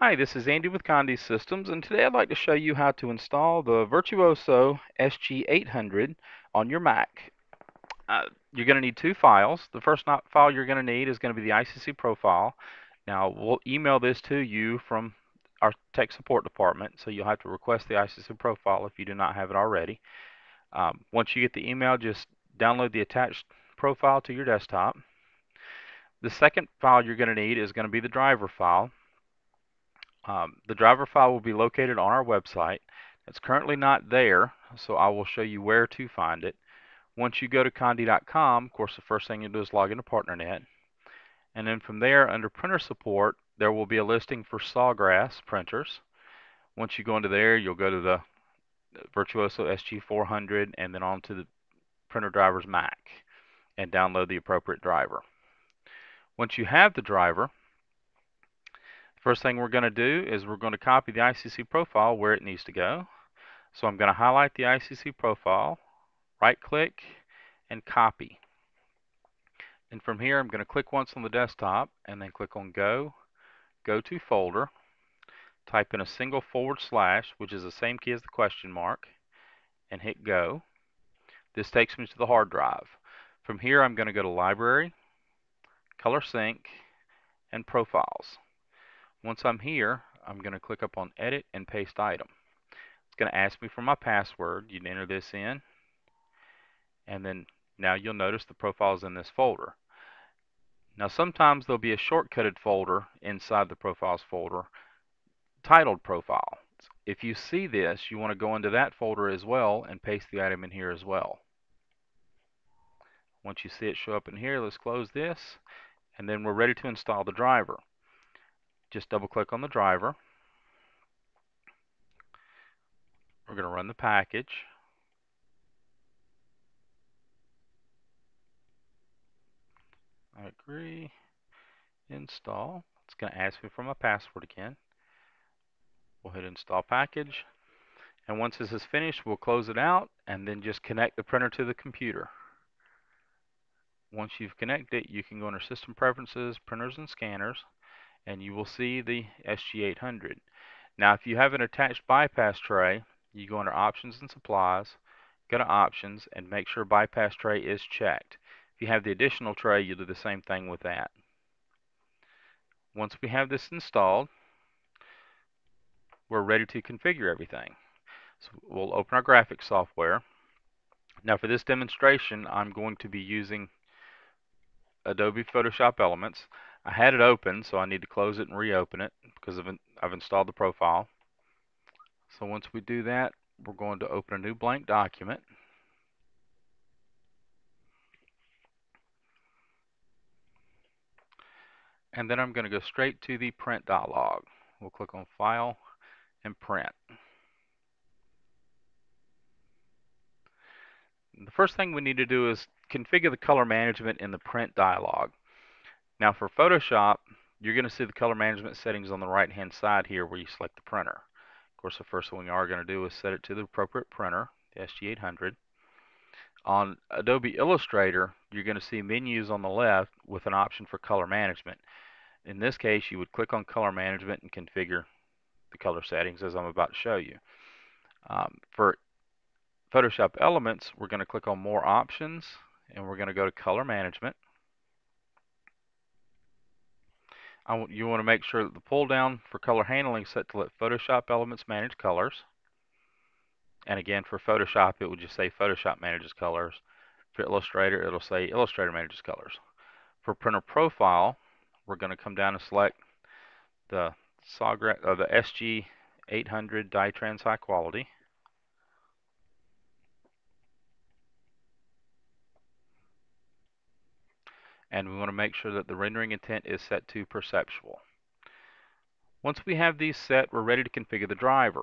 Hi, this is Andy with Conde Systems, and today I'd like to show you how to install the Virtuoso SG800 on your Mac. Uh, you're going to need two files. The first file you're going to need is going to be the ICC profile. Now, we'll email this to you from our tech support department, so you'll have to request the ICC profile if you do not have it already. Um, once you get the email, just download the attached profile to your desktop. The second file you're going to need is going to be the driver file. Um, the driver file will be located on our website. It's currently not there, so I will show you where to find it. Once you go to conde.com, of course, the first thing you do is log into PartnerNet. And then from there, under printer support, there will be a listing for Sawgrass printers. Once you go into there, you'll go to the Virtuoso SG400 and then on to the printer driver's Mac and download the appropriate driver. Once you have the driver, First thing we're going to do is we're going to copy the ICC profile where it needs to go. So I'm going to highlight the ICC profile, right click, and copy. And from here I'm going to click once on the desktop and then click on Go, Go to Folder, type in a single forward slash, which is the same key as the question mark, and hit Go. This takes me to the hard drive. From here I'm going to go to Library, ColorSync, and Profiles. Once I'm here, I'm going to click up on Edit and Paste Item. It's going to ask me for my password. You'd enter this in, and then now you'll notice the profile is in this folder. Now sometimes there'll be a shortcutted folder inside the Profiles folder titled Profile. If you see this, you want to go into that folder as well and paste the item in here as well. Once you see it show up in here, let's close this, and then we're ready to install the driver just double click on the driver. We're going to run the package. I agree. Install. It's going to ask me for my password again. We'll hit install package. And once this is finished, we'll close it out and then just connect the printer to the computer. Once you've connected you can go under System Preferences, Printers and Scanners, and you will see the SG800. Now if you have an attached bypass tray, you go under Options and Supplies, go to Options, and make sure bypass tray is checked. If you have the additional tray, you do the same thing with that. Once we have this installed, we're ready to configure everything. So we'll open our graphics software. Now for this demonstration, I'm going to be using Adobe Photoshop Elements. I had it open, so I need to close it and reopen it because I've, I've installed the profile. So once we do that, we're going to open a new blank document. And then I'm going to go straight to the print dialog. We'll click on File and Print. The first thing we need to do is configure the color management in the print dialog. Now for Photoshop, you're going to see the color management settings on the right hand side here where you select the printer. Of course, the first thing we are going to do is set it to the appropriate printer, the SG800. On Adobe Illustrator, you're going to see menus on the left with an option for color management. In this case, you would click on color management and configure the color settings as I'm about to show you. Um, for Photoshop Elements, we're going to click on More Options, and we're going to go to Color Management. You want to make sure that the pull down for color handling is set to let Photoshop Elements manage colors. And again, for Photoshop, it would just say Photoshop manages colors. For Illustrator, it'll say Illustrator manages colors. For printer profile, we're going to come down and select the uh, the SG 800 DyeTrans High Quality. And we want to make sure that the rendering intent is set to perceptual. Once we have these set, we're ready to configure the driver.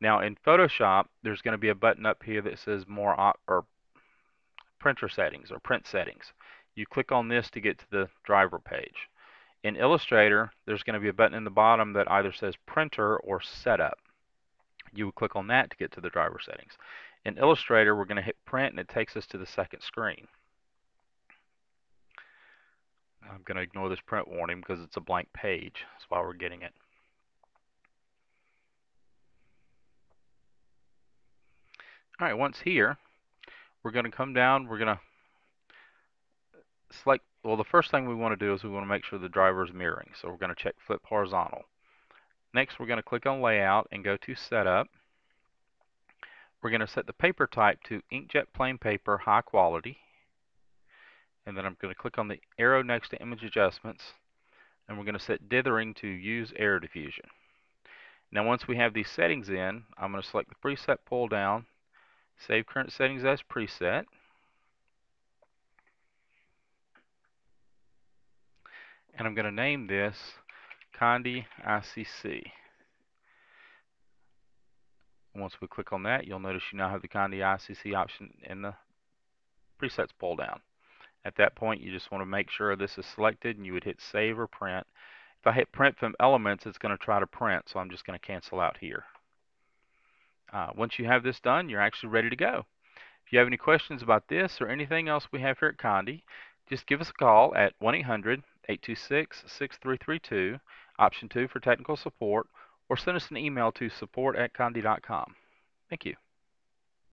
Now in Photoshop, there's going to be a button up here that says more or printer settings or print settings. You click on this to get to the driver page. In Illustrator, there's going to be a button in the bottom that either says printer or setup. You would click on that to get to the driver settings. In Illustrator, we're going to hit print and it takes us to the second screen. I'm going to ignore this print warning because it's a blank page. That's why we're getting it. All right, once here, we're going to come down. We're going to select, well, the first thing we want to do is we want to make sure the driver is mirroring. So we're going to check flip horizontal. Next, we're going to click on layout and go to setup. We're going to set the paper type to inkjet plain paper high quality and then I'm going to click on the arrow next to image adjustments. And we're going to set dithering to use error diffusion. Now once we have these settings in, I'm going to select the preset pull down, save current settings as preset. And I'm going to name this Conde ICC. Once we click on that, you'll notice you now have the Conde ICC option in the presets pull down. At that point, you just want to make sure this is selected and you would hit save or print. If I hit print from elements, it's going to try to print, so I'm just going to cancel out here. Uh, once you have this done, you're actually ready to go. If you have any questions about this or anything else we have here at Conde, just give us a call at 1-800-826-6332, option 2 for technical support, or send us an email to support at conde.com. Thank you.